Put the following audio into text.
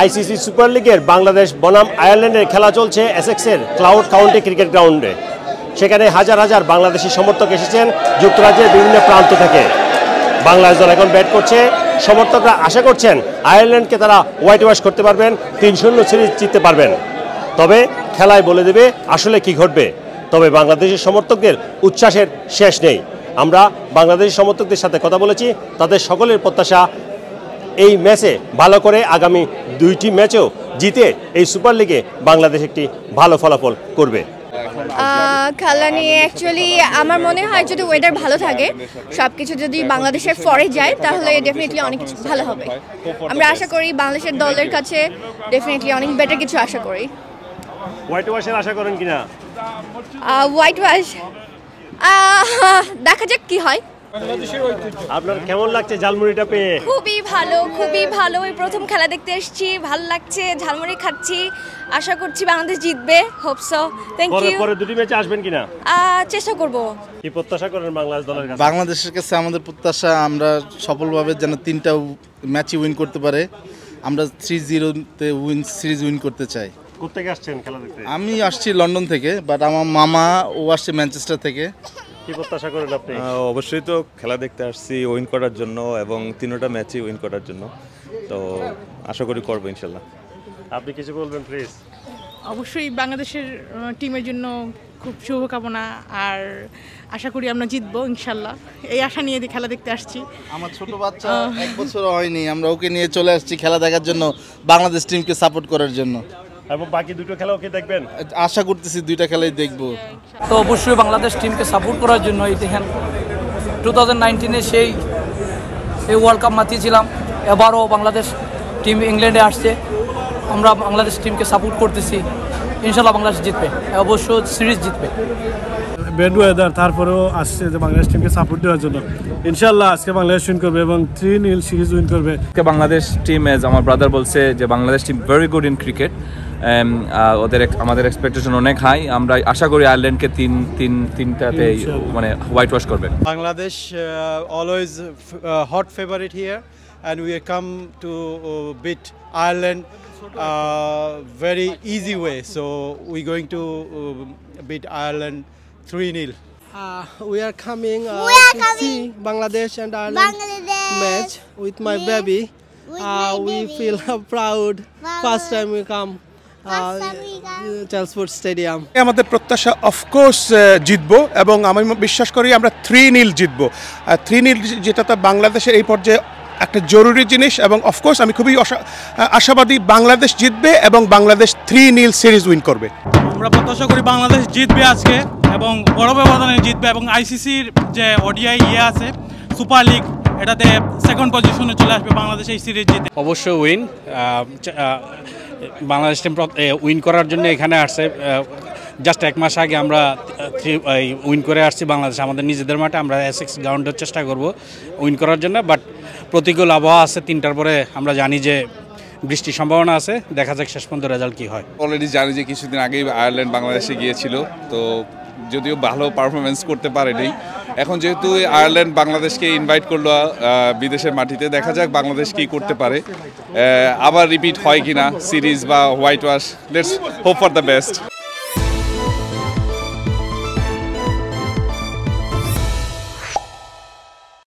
ICC super লিগের বাংলাদেশ বনাম আয়ারল্যান্ডের খেলা চলছে এসএক্সের ক্লাউড কাউন্টি ক্রিকেট গ্রাউন্ডে। সেখানে হাজার হাজার বাংলাদেশি সমর্থক এসেছেন যুক্তরাজ্যের বিভিন্ন প্রান্ত থেকে। বাংলাদেশ দল এখন ব্যাট করছে। সমর্থকরা আশা করছেন আয়ারল্যান্ডকে তারা হোয়াইট ওয়াশ করতে পারবেন, তিন শূন্য সিরিজ জিততে পারবেন। তবে খেলায় বলে দেবে আসলে কি ঘটবে। তবে বাংলাদেশের সমর্থকদের উচ্ছ্বাসের শেষ নেই। আমরা বাংলাদেশি সমর্থকদের সাথে কথা বলেছি, তাদের সকলের প্রত্যাশা এই ম্যাচে ভালো করে আগামী দুইটি ম্যাচেও জিতে এই সুপার লিগে বাংলাদেশ একটি ভালো ফলাফল করবে। আহ, খেলা নিয়ে অ্যাকচুয়ালি আমার মনে হয় যদি ওয়েদার ভালো থাকে সব কিছু যদি বাংলাদেশের ফরে যায় তাহলে ডেফিনেটলি অনেক কিছু ভালো হবে। আমরা আশা করি বাংলাদেশের দলের কাছে ডেফিনেটলি অনেক বেটার কিছু আশা করি। হোয়াইট ওয়াশের আশা করেন কিনা? হোয়াইট ওয়াশ দেখা যাক কি হয়। আপনার কেমন লাগছে জালমুড়িটা পেয়ে? খুবই ভালো খুবই ভালো। এই প্রথম খেলা দেখতে এসেছি ভালো লাগছে ঝালমুড়ি খাচ্ছি। আশা করছি বাংলাদেশ জিতবে হোপসো থ্যাংক ইউ পরে দুটি ম্যাচে আসবেন কিনা? চেষ্টা করব। কি প্রত্যাশা করেন বাংলাদেশ দলের কাছে? বাংলাদেশের কাছে আমাদের প্রত্যাশা আমরা সফলভাবে যেন তিনটা ম্যাচই উইন করতে পারে। আমরা থ্রি জিরোতে উইন সিরিজ উইন করতে চাই। কোথেকে আসছেন খেলা দেখতে? আমি আসছি লন্ডন থেকে বাট আমার মামা ও আসছে ম্যানচেস্টার থেকে। কি প্রত্যাশা করেন আপনি? অবশ্যই তো খেলা দেখতে আসছি উইন করার জন্য এবং তিনোটা ম্যাচই উইন করার জন্য। তো আশা করি করব ইনশাল্লাহ। আপনি কিছু বলবেন প্লিজ অবশ্যই বাংলাদেশের টিমের জন্য খুব শুভকামনা আর আশা করি আমরা জিতবো ইনশাল্লাহ। এই আশা নিয়ে দিয়ে খেলা দেখতে আসছি। আমার ছোট বাচ্চা এক বছর হয়নি আমরা ওকে নিয়ে চলে আসছি খেলা দেখার জন্য বাংলাদেশ টিমকে সাপোর্ট করার জন্য। এবং বাকি দুটো খেলাও কি দেখবেন? আশা করতেছি দুইটা খেলাই দেখব। তো অবশ্যই বাংলাদেশ টিমকে সাপোর্ট করার জন্য এই দেখেন টু থাউজেন্ড নাইনটিনে সেই এই ওয়ার্ল্ড কাপ মাতিয়েছিলাম। এবারও বাংলাদেশ টিম ইংল্যান্ডে আসছে। আমরা বাংলাদেশ টিমকে সাপোর্ট করতেছি। ইনশাল্লাহ বাংলাদেশ জিতবে। অবশ্য সিরিজ জিতবে। ব্যাড ওয়েদার তারপরেও আসছে যে বাংলাদেশ টিমকে সাপোর্ট দেওয়ার জন্য। ইনশাল্লাহ আজকে বাংলাদেশ উইন করবে এবং থ্রি নীল সিরিজ উইন করবে। আজকে বাংলাদেশ টিম এজ আমার ব্রাদার বলছে যে Bangladesh team very good in cricket ওদের আমাদের এক্সপেকটেশন অনেক হাই আমরা আশা করি আয়ারল্যান্ডকে তিন তিন তিনটাতে মানে হোয়াইট ওয়াশ করবে। Bangladesh always hot favorite here, and we come to uh, beat Ireland uh, very easy way. So we're going to uh, beat Ireland 3 0. Uh, we are coming uh, We are to coming see Bangladesh and Ireland Bangladesh match with my with- baby. with Uh, my we baby. feel proud. First time we come. First time we come. Chelmsford Stadium. আমাদের প্রত্যাশা of course জিতবো এবং আমি বিশ্বাস করি আমরা three নীল জিতবো three নীল যেটা তো বাংলাদেশের এই পর্যায়ে একটা জরুরি জিনিস এবং অফকোর্স আমি খুবই আশা- আশাবাদী বাংলাদেশ জিতবে এবং Bangladesh three nil series win করবে। আমরা প্রত্যাশা করি বাংলাদেশ জিতবে আজকে এবং বড় ব্যবধানে জিতবে এবং আইসিসির যে ওডিআই ইয়ে আছে সুপার লিগ এটাতে সেকেন্ড পজিশনে চলে আসবে বাংলাদেশ এই সিরিজ জিতে। অবশ্যই উইন বাংলাদেশ টিম উইন করার জন্য এখানে আসছে জাস্ট এক মাস আগে আমরা উইন করে আসছি বাংলাদেশ। আমাদের নিজেদের মাঠে আমরা এসএক্স গ্রাউন্ডের চেষ্টা করব উইন করার জন্য বাট প্রতিকূল আবহাওয়া আছে, তিনটার পরে আমরা জানি যে বৃষ্টির সম্ভাবনা আছে। দেখা যাক শেষ পর্যন্ত রেজাল্ট কী হয়। অলরেডি জানি যে কিছুদিন আগেই আয়ারল্যান্ড বাংলাদেশে গিয়েছিল, তো যদিও ভালো পারফরমেন্স করতে পারেনি। এখন যেহেতু আয়ারল্যান্ড বাংলাদেশকে ইনভাইট করল বিদেশের মাটিতে, দেখা যাক বাংলাদেশ কি করতে পারে। আবার রিপিট হয় কিনা সিরিজ বা whitewash let's hope for the best